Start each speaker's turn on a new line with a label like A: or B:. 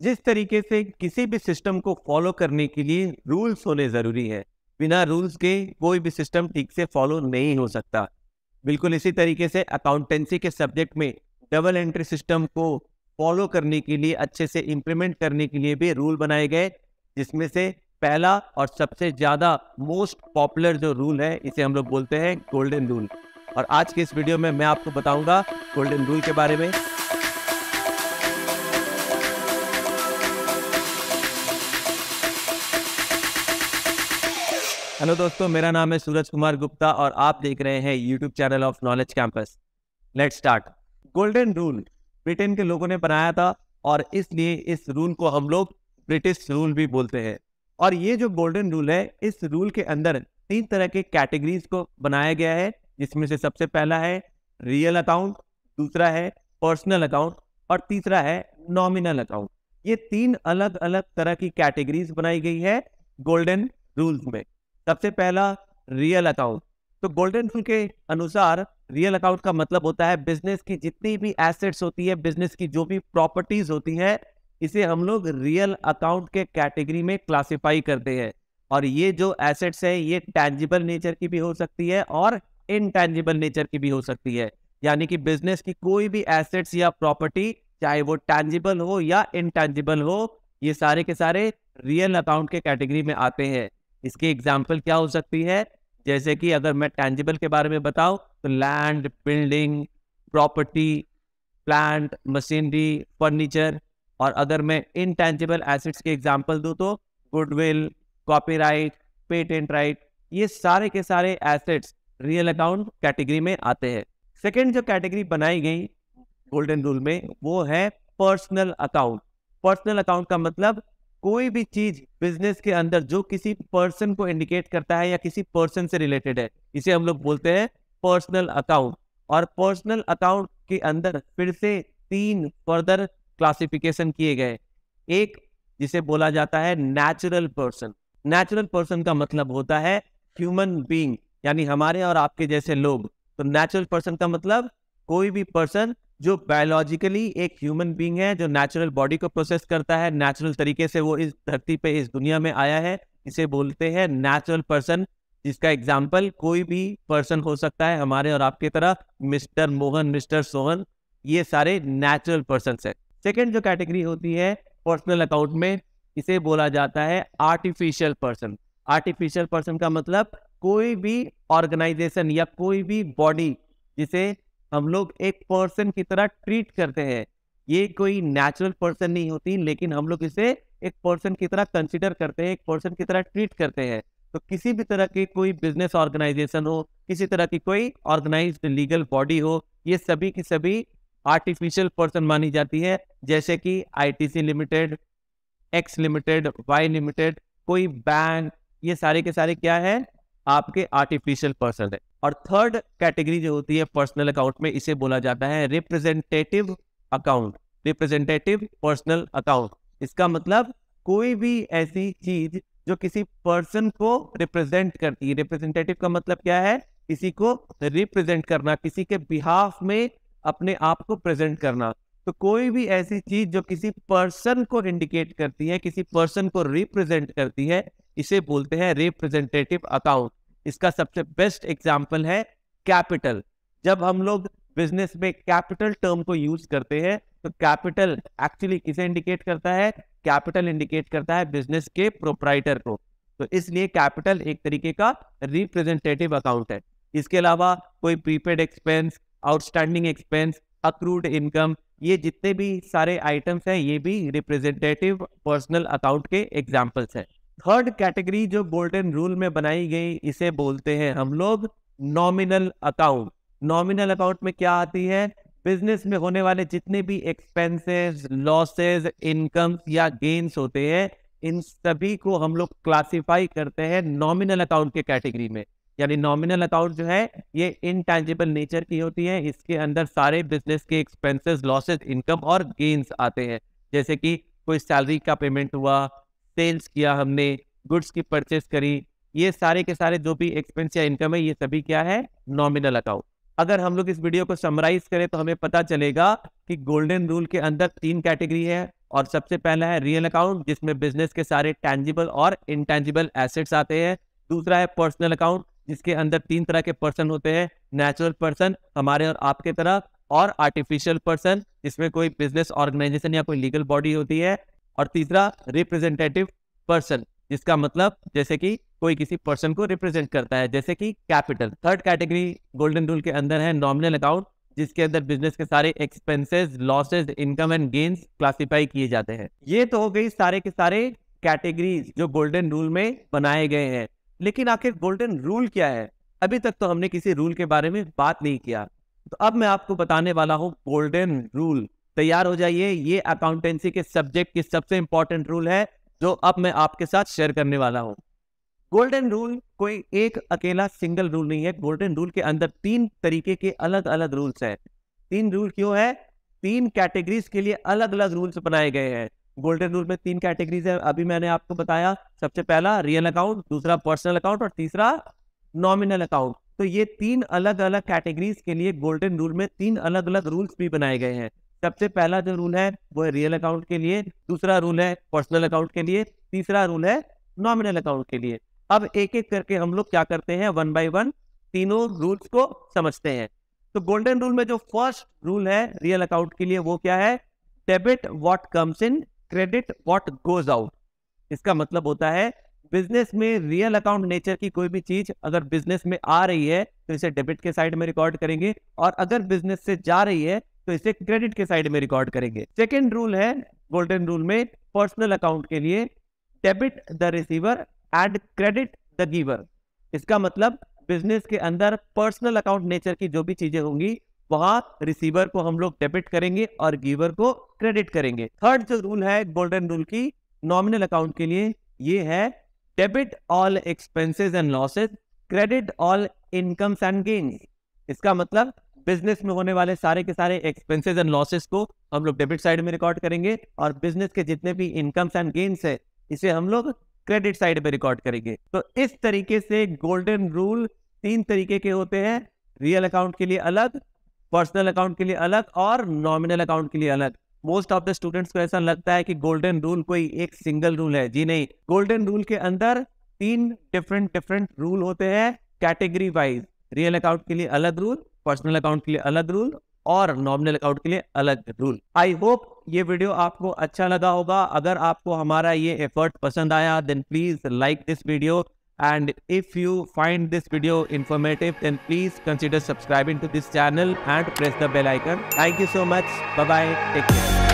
A: जिस तरीके से किसी भी सिस्टम को फॉलो करने के लिए रूल्स होने ज़रूरी है। बिना रूल्स के कोई भी सिस्टम ठीक से फॉलो नहीं हो सकता। बिल्कुल इसी तरीके से अकाउंटेंसी के सब्जेक्ट में डबल एंट्री सिस्टम को फॉलो करने के लिए, अच्छे से इम्प्लीमेंट करने के लिए भी रूल बनाए गए, जिसमें से पहला और सबसे ज़्यादा मोस्ट पॉपुलर जो रूल है, इसे हम लोग बोलते हैं गोल्डन रूल और आज के इस वीडियो में मैं आपको बताऊँगा गोल्डन रूल के बारे में। हेलो दोस्तों, मेरा नाम है सूरज कुमार गुप्ता और आप देख रहे हैं YouTube channel of knowledge campus let start golden rule Britain के लोगों ने बनाया था और इसलिए इस रूल को हम लोग ब्रिटिश रूल भी बोलते हैं। और ये जो गोल्डन रूल है, इस रूल के अंदर तीन तरह के कैटेगरीज को बनाया गया है, जिसमें से सबसे पहला है रियल अकाउंट दूसरा है पर्सनल अकाउंट और तीसरा है नॉमिनल अकाउंट ये तीन अलग अलग तरह की कैटेगरीज बनाई गई है गोल्डन रूल्स में। सबसे पहला रियल अकाउंट तो गोल्डन रूल के अनुसार रियल अकाउंट का मतलब होता है बिज़नेस की जितनी भी एसेट्स होती है बिज़नेस की जो भी प्रॉपर्टीज़ होती है, इसे हम लोग रियल अकाउंट के कैटेगरी में क्लासिफाई करते हैं। और ये जो एसेट्स है, ये टैंजिबल नेचर की भी हो सकती है और इनटैंजिबल नेचर की भी हो सकती है। यानी कि बिज़नेस की कोई भी एसेट्स या प्रॉपर्टी चाहे वो टैंजिबल हो या इनटैंजिबल हो, ये सारे के सारे रियल अकाउंट के कैटेगरी में आते हैं। इसकी एग्ज़ाम्पल क्या हो सकती है? जैसे कि अगर मैं टेंजिबल के बारे में बताऊँ तो land building property plant machinery furniture और अगर मैं इनटेंजिबल एसिड्स के एग्ज़ाम्पल दूँ तो गुडविल कॉपीराइट पेटेंट राइट ये सारे के सारे एसेट्स रियल अकाउंट कैटेगरी में आते हैं। सेकेंड जो कैटेगरी बनाई गई गोल्डन रूल में, वो है पर्सनल अकाउंट पर्सनल अकाउंट का मतलब कोई भी चीज़ बिज़नेस के अंदर जो किसी पर्सन को इंडिकेट करता है या किसी पर्सन से रिलेटेड है, इसे हम लोग बोलते हैं पर्सनल अकाउंट और पर्सनल अकाउंट के अंदर फिर से तीन फर्दर क्लासिफिकेशन किए गए. एक, जिसे बोला जाता है नेचुरल पर्सन नेचुरल पर्सन का मतलब होता है ह्यूमन बीइंग यानी हमारे और आपके जैसे लोग. तो नेचुरल पर्सन का मतलब कोई भी पर्सन जो बायोलॉजिकली एक ह्यूमन बींग है, जो नेचुरल बॉडी को प्रोसेस करता है नेचुरल तरीके से वो इस धरती पे, इस दुनिया में आया है, इसे बोलते हैं नेचुरल पर्सन जिसका एग्ज़ाम्पल कोई भी पर्सन हो सकता है, हमारे और आपके तरह, मिस्टर मोहन, मिस्टर सोहन, ये सारे नेचुरल पर्सन है। सेकेंड जो कैटेगरी होती है पर्सनल अकाउंट में, इसे बोला जाता है आर्टिफिशियल पर्सन आर्टिफिशियल पर्सन का मतलब कोई भी ऑर्गेनाइजेशन या कोई भी बॉडी जिसे हम लोग एक पर्सन की तरह ट्रीट करते हैं। ये कोई नेचुरल पर्सन नहीं होती, लेकिन हम लोग इसे एक पर्सन की तरह कंसिडर करते हैं, एक पर्सन की तरह ट्रीट करते हैं। तो किसी भी तरह की कोई बिज़नेस ऑर्गेनाइजेशन हो, किसी तरह की कोई ऑर्गेनाइज लीगल बॉडी हो, ये सभी की सभी आर्टिफिशियल पर्सन मानी जाती है। जैसे कि ITC limited, X limited, Y limited, कोई बैंक, ये सारे के सारे क्या है? आपके आर्टिफिशियल पर्सन है। और थर्ड कैटेगरी जो होती है पर्सनल अकाउंट में, इसे बोला जाता है representative account representative personal account इसका मतलब कोई भी ऐसी चीज़ जो किसी पर्सन को रिप्रेजेंट करती है। रिप्रेजेंटेटिव का मतलब क्या है? किसी को रिप्रेजेंट करना, किसी के बिहाफ में अपने आप को प्रेजेंट करना। तो कोई भी ऐसी चीज़ जो किसी पर्सन को इंडिकेट करती है, किसी पर्सन को रिप्रेजेंट करती है इसे बोलते हैं रिप्रेजेंटेटिव अकाउंट इसका सबसे बेस्ट एग्ज़ाम्पल है कैपिटल जब हम लोग बिज़नेस में कैपिटल टर्म को यूज़ करते हैं तो कैपिटल एक्चुअली किसे इंडिकेट करता है? कैपिटल इंडिकेट करता है बिज़नेस के प्रोपराइटर को. तो इसलिए कैपिटल एक तरीके का रिप्रेजेंटेटिव अकाउंट है. इसके अलावा कोई prepaid expense outstanding expense accrued income ये जितने भी सारे आइटम्स हैं, ये भी रिप्रेजेंटेटिव पर्सनल अकाउंट के एग्जाम्पल्स हैं। थर्ड कैटेगरी जो गोल्डन रूल में बनाई गई, इसे बोलते हैं हम लोग नॉमिनल अकाउंट। नॉमिनल अकाउंट में क्या आती है? बिज़नेस में होने वाले जितने भी एक्सपेंसेस, लॉसेस इनकम या गेन्स होते हैं, इन सभी को हम लोग क्लासिफाई करते हैं नॉमिनल अकाउंट के कैटेगरी में। यानी नॉमिनल अकाउंट जो है, ये इनटेंजिबल नेचर की होती है, इसके अंदर सारे बिज़नेस के एक्सपेंसेस, लॉसेस, इनकम और गेन्स आते हैं। जैसे कि कोई सैलरी का पेमेंट हुआ सेल्स किया हमने गुड्स की परचेस करी, ये सारे के सारे जो भी एक्सपेंस या इनकम है, ये सभी क्या है? नॉमिनल अकाउंट अगर हम लोग इस वीडियो को समराइज करें तो हमें पता चलेगा कि गोल्डन रूल के अंदर तीन कैटेगरी है और सबसे पहला है रियल अकाउंट जिसमें बिज़नेस के सारे टैंजिबल और इनटेंजिबल एसेट्स आते हैं। दूसरा है पर्सनल अकाउंट जिसके अंदर तीन तरह के पर्सन होते हैं नेचुरल पर्सन हमारे और आपके तरह और आर्टिफिशियल पर्सन जिसमें कोई बिज़नेस ऑर्गेनाइजेशन या कोई लीगल बॉडी होती है और तीसरा रिप्रेजेंटेटिव पर्सन जिसका मतलब जैसे कि कोई किसी पर्सन को रिप्रेजेंट करता है, जैसे कि capital third category golden rule के अंदर है नॉमिनल अकाउंट जिसके अंदर बिज़नेस के सारे expenses losses income and gains classify किए जाते हैं। ये तो हो गई सारे के सारे कैटेगरीज जो गोल्डन रूल में बनाए गए हैं। लेकिन आखिर गोल्डन रूल क्या है? अभी तक तो हमने किसी रूल के बारे में बात नहीं किया। तो अब मैं आपको बताने वाला हूँ गोल्डन रूल तैयार हो जाइए। ये अकाउंटेंसी के सब्जेक्ट की सबसे इंपॉर्टेंट रूल है, जो अब मैं आपके साथ शेयर करने वाला हूँ। गोल्डन रूल कोई एक अकेला सिंगल रूल नहीं है। गोल्डन रूल के अंदर तीन तरीके के अलग अलग रूल्स हैं। तीन रूल क्यों है? तीन कैटेगरीज के लिए अलग अलग रूल्स बनाए गए हैं। गोल्डन रूल में तीन कैटेगरीज है, अभी मैंने आपको बताया। सबसे पहला रियल अकाउंट दूसरा पर्सनल अकाउंट और तीसरा नॉमिनल अकाउंट तो ये तीन अलग अलग कैटेगरीज के लिए गोल्डन रूल में तीन अलग अलग रूल्स भी बनाए गए हैं। सबसे पहला जो रूल है, वो है रियल अकाउंट के लिए, दूसरा रूल है पर्सनल अकाउंट के लिए, तीसरा रूल है नॉमिनल अकाउंट के लिए। अब एक एक करके हम लोग क्या करते हैं वन बाय वन तीनों रूल्स को समझते हैं। तो गोल्डन रूल में जो फ़र्स्ट रूल है रियल अकाउंट के लिए, वो क्या है? Debit what comes in credit what goes out इसका मतलब होता है बिज़नेस में रियल अकाउंट नेचर की कोई भी चीज़ अगर बिज़नेस में आ रही है तो इसे डेबिट के साइड में रिकॉर्ड करेंगे और अगर बिज़नेस से जा रही है तो इसे क्रेडिट के साइड में रिकॉर्ड करेंगे। सेकेंड रूल है गोल्डन रूल में पर्सनल अकाउंट के लिए debit the receiver and credit the giver इसका मतलब बिज़नेस के अंदर पर्सनल अकाउंट नेचर की जो भी चीज़ें होंगी, वहाँ रिसीवर को हम लोग डेबिट करेंगे और गिवर को क्रेडिट करेंगे। थर्ड जो रूल है गोल्डन रूल की नॉमिनल अकाउंट के लिए ये है debit all expenses and losses credit all incomes and gains इसका मतलब बिज़नेस में होने वाले सारे के सारे एक्सपेंसेस एंड लॉसेस को हम लोग डेबिट साइड में रिकॉर्ड करेंगे और बिज़नेस के जितने भी इनकम्स एंड गेन्स है, इसे हम लोग क्रेडिट साइड में रिकॉर्ड करेंगे। तो इस तरीके से गोल्डन रूल तीन तरीके के होते हैं। रियल अकाउंट के लिए अलग पर्सनल अकाउंट के लिए अलग और नॉमिनल अकाउंट के लिए अलग। मोस्ट ऑफ़ द स्टूडेंट्स को ऐसा लगता है कि गोल्डन रूल कोई एक सिंगल रूल है। जी नहीं गोल्डन रूल के अंदर तीन डिफरेंट डिफरेंट रूल होते हैं कैटेगरी वाइज रियल अकाउंट के लिए अलग रूल पर्सनल अकाउंट के लिए अलग रूल और नॉमिनल अकाउंट के लिए अलग रूल आई होप ये वीडियो आपको अच्छा लगा होगा। अगर आपको हमारा ये एफर्ट पसंद आया then please like this video and if you find this video informative then please consider subscribing to this channel and press the bell icon thank you so much bye take care